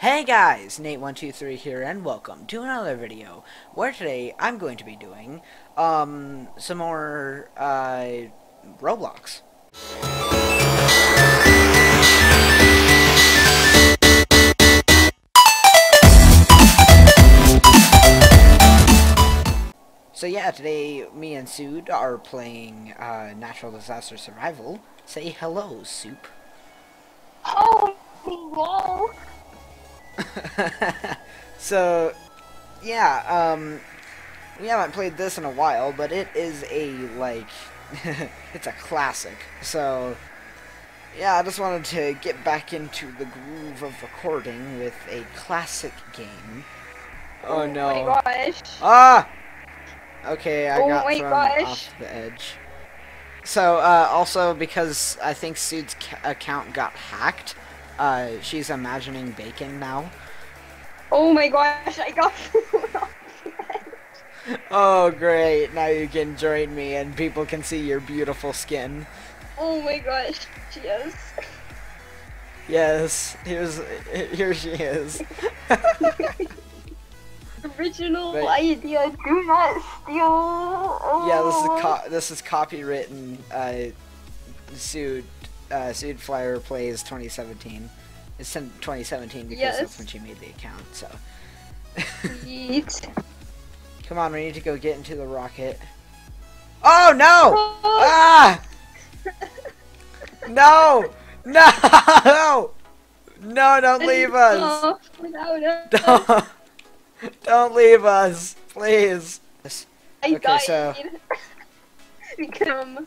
Hey guys, Nate123 here and welcome to another video where today I'm going to be doing um some more uh Roblox. So yeah, today me and Seud are playing uh, Natural Disaster Survival. Say hello, Soup. Oh, whoa. so, yeah, um, we haven't played this in a while, but it is a, like, it's a classic. So, yeah, I just wanted to get back into the groove of recording with a classic game. Oh, no. Oh my gosh. Ah! Okay, I Oh got my thrown gosh. off the edge. So, uh, also because I think Seud's ca- account got hacked, uh, she's imagining bacon now. Oh my gosh, I got Oh, great. Now you can join me and people can see your beautiful skin. Oh my gosh, yes. Yes, here's, here she is. Original Right. idea, do not steal. Oh. Yeah, this is co- this is copywritten. Uh, Seud, uh, Seudflyer plays 2017. It's in 2017 because Yes. that's when she made the account. So, Yeet. come on, we need to go get into the rocket. Oh no! Oh, Ah! No! No! No! Don't leave us! Don't, don't leave us, please. I Okay, died. so- because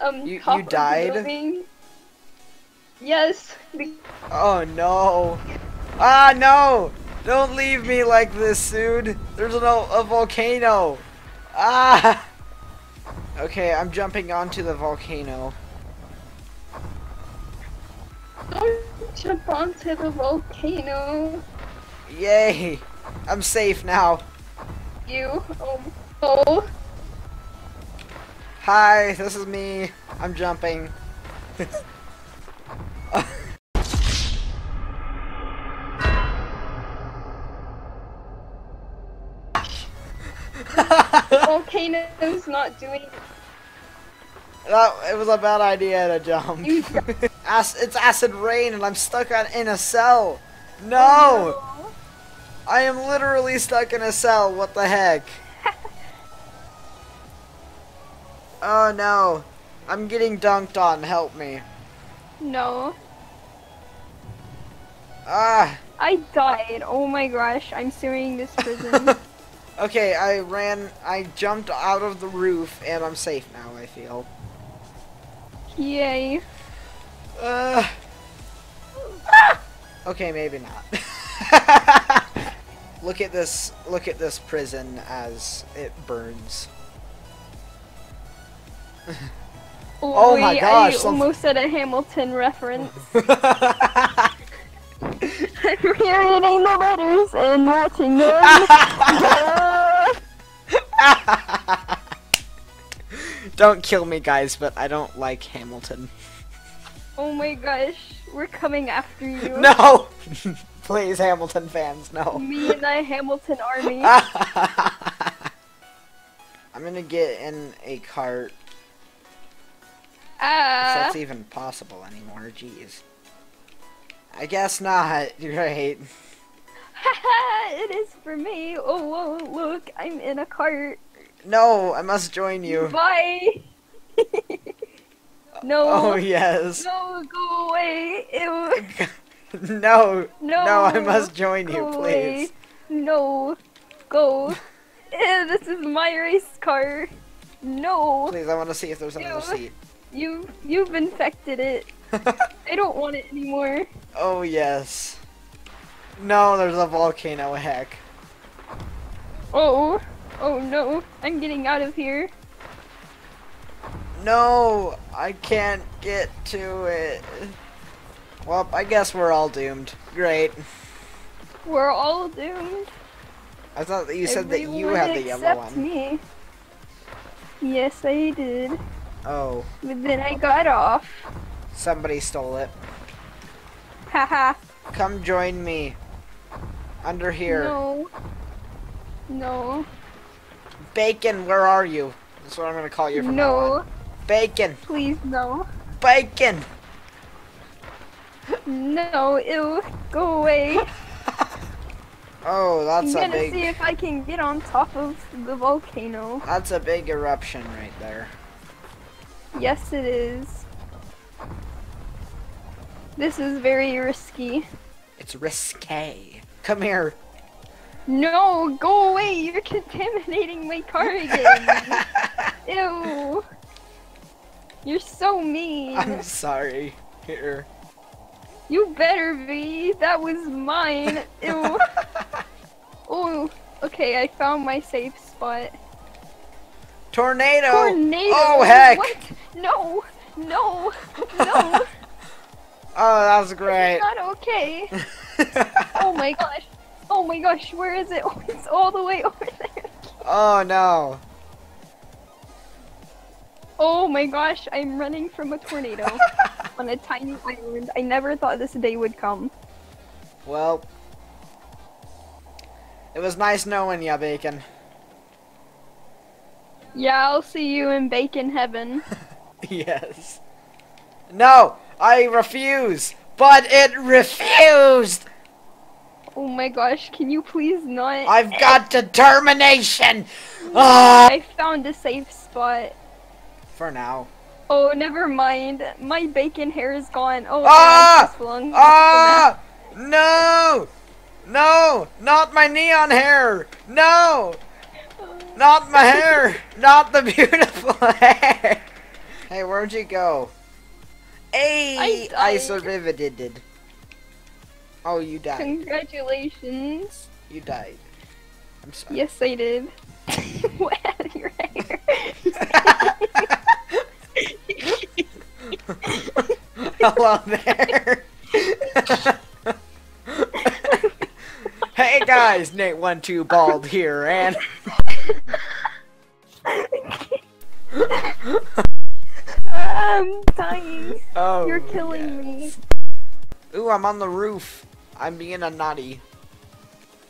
um, um, You- you top of the died? building. Yes. Oh no! Ah no! Don't leave me like this, dude. There's no a volcano. Ah! Okay, I'm jumping onto the volcano. Don't jump onto the volcano. Yay! I'm safe now. You. Oh. Oh. Hi, this is me. I'm jumping. volcano's not doing. That it was a bad idea to jump. It's acid rain and I'm stuck on, in a cell. No! Oh, I am literally stuck in a cell. What the heck? Oh no. I'm getting dunked on. Help me. No. Ah. I died. Oh my gosh. I'm suing this prison. Okay, I ran. I jumped out of the roof and I'm safe now, I feel. Yay. Uh. Okay, maybe not. look at this. Look at this prison as it burns. Oh my gosh, I some- almost said a Hamilton reference. I'm reading the letters and watching them. don't kill me, guys, but I don't like Hamilton. oh my gosh. We're coming after you. No! Please, Hamilton fans, no. Me and the Hamilton army. I'm gonna get in a cart. If Ah. that's even possible anymore, jeez. I guess not. You're right. It is for me. Oh, whoa, look, I'm in a cart. No, I must join you. Bye. no. Oh yes. No, go away. Ew. no. No. No, I must join you, Go away. please. No. Go. Ew, this is my race car. No. Please, I want to see if there's another Ew. seat. You you've infected it. I don't want it anymore. oh yes. No, there's a volcano. Heck. Oh. Oh no. I'm getting out of here. No, I can't get to it. Well, I guess we're all doomed. Great. We're all doomed. I thought that you said that you Everyone had the yellow except one. me. Yes, I did. Oh, But then I got off. somebody stole it. Haha. Come join me. Under here. No. No. Bacon, where are you? That's what I'm gonna call you from now on. No. Bacon, Please no. bacon. No. Ew. Go away. Oh, that's I'm a gonna see if I can get on top of the volcano. That's a big eruption right there. Yes, it is. This is very risky. It's risque. Come here. No, go away! You're contaminating my car again. Ew. You're so mean. I'm sorry. Here. You better be. That was mine. Ew. oh, okay. I found my safe spot. Tornado. Tornado. Oh heck. What? No. No. No. Oh, that was great. It's not okay. Oh my gosh. Oh my gosh. Where is it? Oh, it's all the way over there. oh no. Oh my gosh. I'm running from a tornado on a tiny island. I never thought this day would come. Well, it was nice knowing ya, Bacon. Yeah, I'll see you in bacon heaven. yes. No, I refuse. But it refused. Oh my gosh. Can you please not? I've got determination. Ah. I found a safe spot. For now. Oh, never mind. My bacon hair is gone. Oh, Ah! Flung Ah! No! No! Not my neon hair! No! Not my hair! Not the beautiful hair! Hey, where'd you go? Hey! I I survived. Oh, you died. Congratulations. You died. I'm sorry. Yes, I did. what happened your hair? Hello there. hey guys, Nate one two bald here, and killing me. Ooh, I'm on the roof. I'm being a naughty.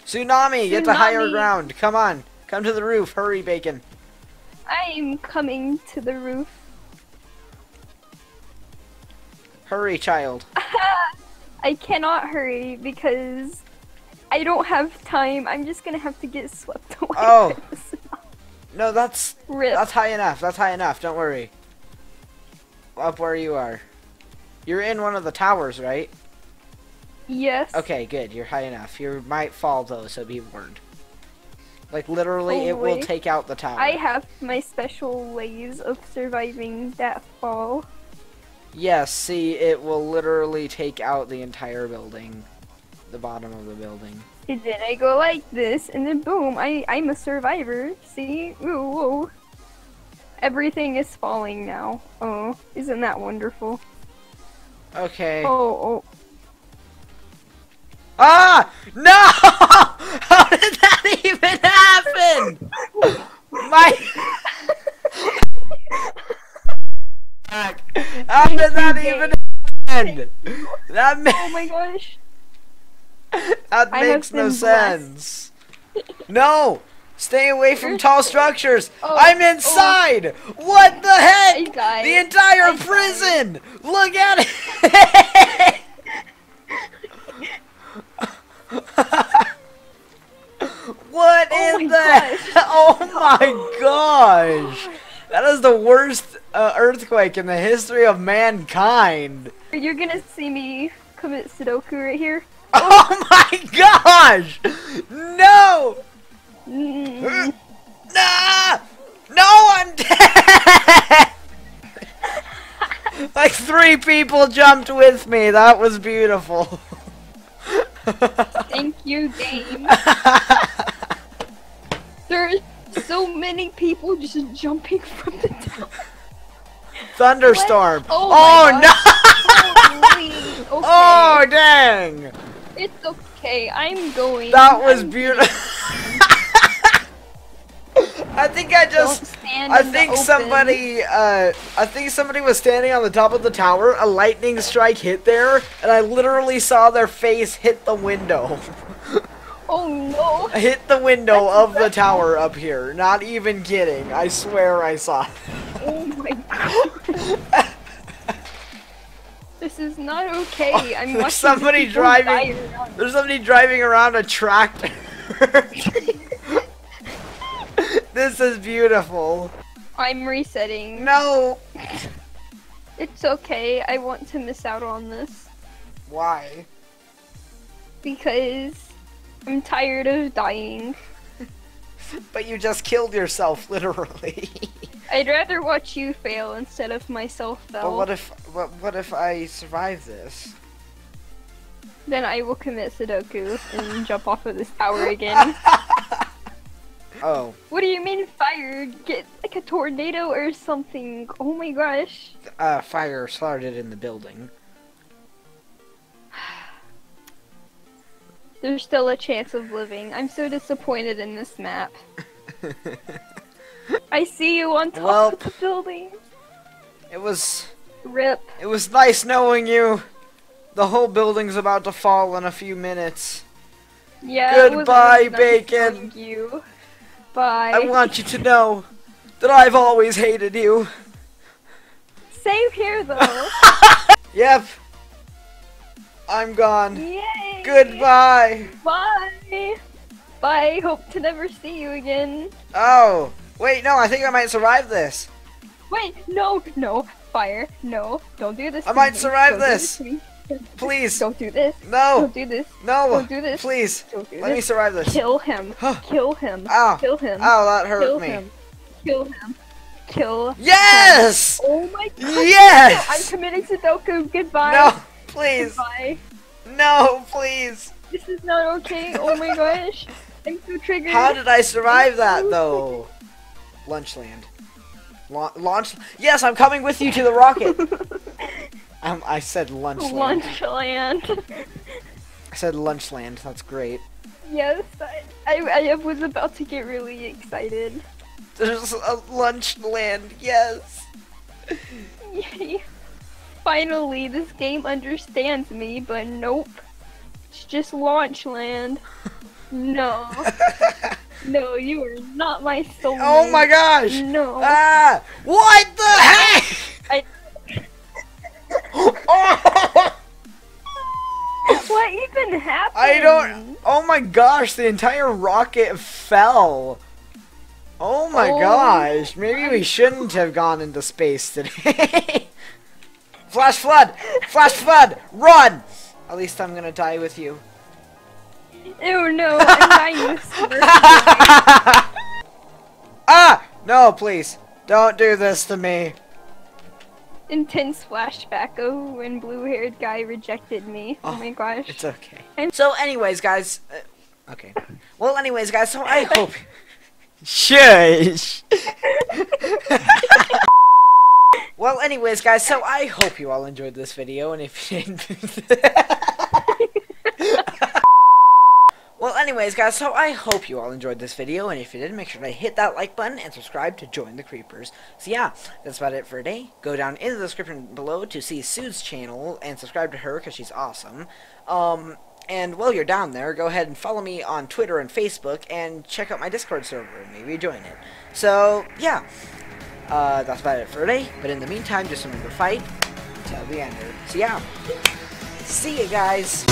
Tsunami, get to higher ground. Come on, come to the roof. Hurry, Bacon. I'm coming to the roof. Hurry, child. I cannot hurry because I don't have time. I'm just gonna have to get swept away. Oh. tsunami. No, that's Rip. that's high enough. That's high enough. Don't worry. Up where you are. You're in one of the towers, right? yes. Okay, good. You're high enough. You might fall though, so be warned. Like literally, it will oh, take out the tower. I have my special ways of surviving that fall. Yes. See, it will literally take out the entire building, the bottom of the building. And then I go like this, and then boom, I, I'm a survivor. See? Ooh, whoa. Everything is falling now. Oh, isn't that wonderful? Okay. Oh, oh. Ah! No! How did that even happen? My. How did that even happen? That ma- Oh my gosh. that makes no sense. No! Stay away from tall structures. Oh, I'm inside. What the heck? The entire I died. prison. Look at it. What Oh is my that? Oh my gosh! That is the worst uh, earthquake in the history of mankind. You're gonna see me commit Sudoku right here. Oh my gosh! No! Mm, No! No, I'm dead! like three people jumped with me. That was beautiful. thank you, game. There's so many people just jumping from the top. Thunderstorm. Oh Oh, no! Okay. Oh dang! It's okay. I'm going. That was I'm beautiful. I think I just. I think somebody, uh, I think somebody was standing on the top of the tower. A lightning strike hit there, and I literally saw their face hit the window. Oh no! hit the window That's of the tower up here. Not even kidding. I swear I saw. Oh my god! this is not okay. Oh, I'm There's watching somebody driving-. There's somebody driving around a tractor. this is beautiful. I'm resetting. No. It's okay. I want to miss out on this Why? because I'm tired of dying. But you just killed yourself, literally. I'd rather watch you fail instead of myself but what if what, what if I survive this? Then I will commit Sudoku and jump off of this tower again. Oh, what do you mean fire? Get like a tornado or something. Oh my gosh. uh, fire started in the building. There's still a chance of living. I'm so disappointed in this map. I see you on top Well- of the building. It was Rip. it was nice knowing you. The whole building's about to fall in a few minutes. Yeah. Goodbye, nice Bacon. You. Bye. I want you to know that I've always hated you. Same here though. Yep. I'm gone. Yay. Goodbye. Bye. Bye. Hope to never see you again. Oh, wait, no, I think I might survive this. Wait, no, no, fire, no, don't do this. I might me. survive Don't do this. Please. Don't do this. No, Don't do this. no, Don't do this. please. Do Let me survive this. Kill him. Kill him. Ow. Kill him. Ow, that hurt Kill me. him. Kill him. Kill. Yes! Oh my god. Yes! I'm committing Doku. Goodbye. No, please. Goodbye. No, please. This is not okay. Oh my gosh. I'm so triggered. How did I survive that, though? Lunchland. La- launch. Yes, I'm coming with you to the rocket. um, I said Lunchland. Lunchland. I said Lunchland. That's great. yes, I, I, I was about to get really excited. There's a Lunchland. Yes. Yay. Finally, this game understands me, but nope. It's just launch land. No. no, you are not my soulmate. oh my gosh. No. Ah! What the heck? I- oh, what even happened? I don't. Oh my gosh! The entire rocket fell. Oh my Oh gosh! Maybe we shouldn't have gone into space today. Flash flood! Flash flood! Run! At least I'm gonna die with you. Ew, no, I'm dying ah! No, please. Don't do this to me. Intense flashback. Oh, when blue-haired guy rejected me. Oh, Oh, my gosh. It's okay. I'm- So, anyways, guys. Uh, okay. Well, anyways, guys. So I hope. Shush. Well, anyways, guys. So I hope you all enjoyed this video, and if you didn't. Well, anyways, guys, so I hope you all enjoyed this video, and if you did, make sure to hit that like button and subscribe to join the Creepers. So yeah, that's about it for today. Go down in the description below to see Seud's channel and subscribe to her because she's awesome. Um, and while you're down there, go ahead and follow me on Twitter and Facebook, and check out my Discord server and maybe join it. So yeah, uh, that's about it for today. But in the meantime, just remember to fight till the end. See ya. see you guys.